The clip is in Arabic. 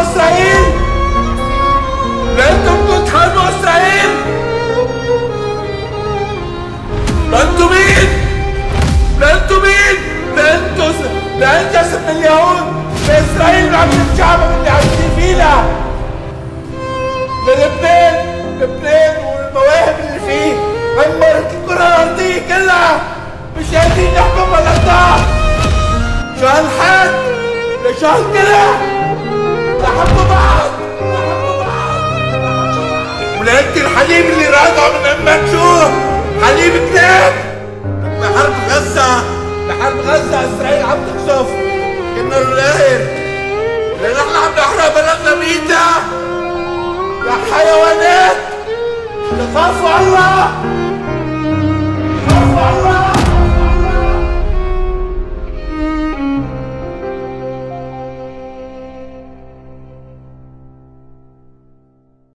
اسرائيل لا أنتوا بتحاربوا إسرائيل. لا أنتوا مين لا أنتوا مين لا أنتوا س- لا انت من اليهود. لا إسرائيل عم الشعب اللي عايشين فينا. للبنان لبنان والمواهب اللي فيه. عمرت الكرة الأرضية كلها. مش قادرين نحكم شهر حد عشان كده نحب بعض. نحب بعض ولقيت الحليب اللي راجع من المنشور حليب كلاب. لما حرب غزة. لحرب غزة. إسرائيل عم تقصف كنا نلاهر لأن نحن عم نحرق بلدنا ميتة. يا حيوانات. تخافوا الله.